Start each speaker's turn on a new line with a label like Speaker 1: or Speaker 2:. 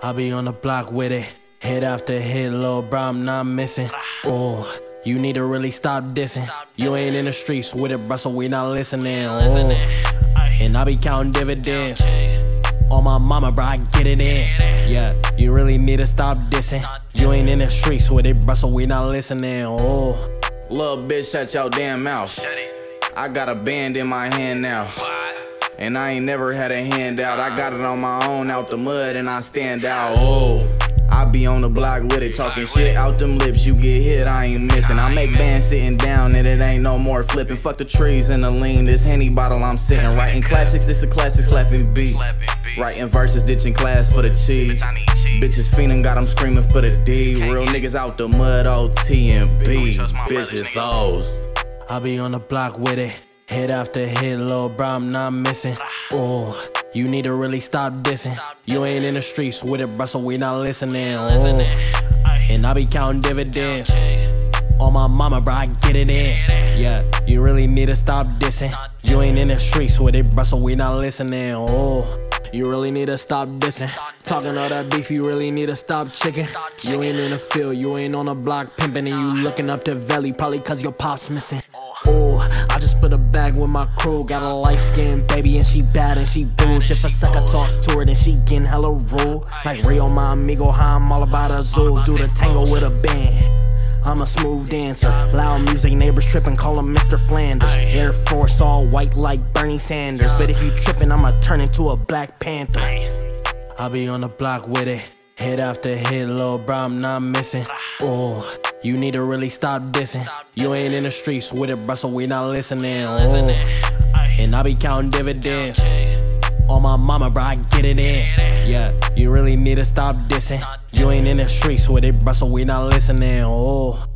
Speaker 1: I be on the block with it. Hit after hit, little bro, I'm not missing. Oh, you need to really stop dissing. You ain't in the streets with it, bro, so we not listening. Oh, and I be counting dividends. On my mama, bro, I get it in. Yeah, you really need to stop dissing. You ain't in the streets with it, bro, so we not listening. Oh,
Speaker 2: Little bitch, shut your damn mouth. I got a band in my hand now. And I ain't never had a handout. I got it on my own out the mud and I stand out. Oh. I be on the block with it, talking shit out them lips. You get hit, I ain't missing. I make bands sitting down, and it ain't no more flipping. Fuck the trees and the lean. This henny bottle I'm sitting. Writing classics, this a classic slapping beats. Writing verses, ditching class for the cheese. Bitches fiending, got them screaming for the D. Real niggas out the mud, OTMB. Bitches O's.
Speaker 1: I be on the block with it. Hit after hit, little bro, I'm not missing. Oh, you need to really stop dissing. You ain't in the streets with it, bro, so we not listening. Oh, and I be counting dividends. On my mama, bro, I get it in. Yeah, you really need to stop dissing. You ain't in the streets with it, bro, so we not listening. Oh, you really need to stop dissing. Talking all that beef, you really need to stop chicken. You ain't in the field, you ain't on the block pimping, and you looking up to Vellie, probably cause your pop's missing. With my crew. Got a light skinned baby and she bad and she boosh. If a sucker talk to her, then she getting hella rude. Like Rio, my amigo, how I'm all about a zoo. Do the tango with a band. I'm a smooth dancer. Loud music, neighbors tripping, call him Mr. Flanders. Air Force all white like Bernie Sanders. But if you tripping, I'ma turn into a Black Panther. I be on the block with it. Hit after hit, little bro, I'm not missing. Oh, you need to really stop dissing. You ain't in the streets with it, bro, so we not listening. Oh, and I be counting dividends. On my mama, bro, I get it in. Yeah, you really need to stop dissing. You ain't in the streets with it, bro, so we not listening. Oh.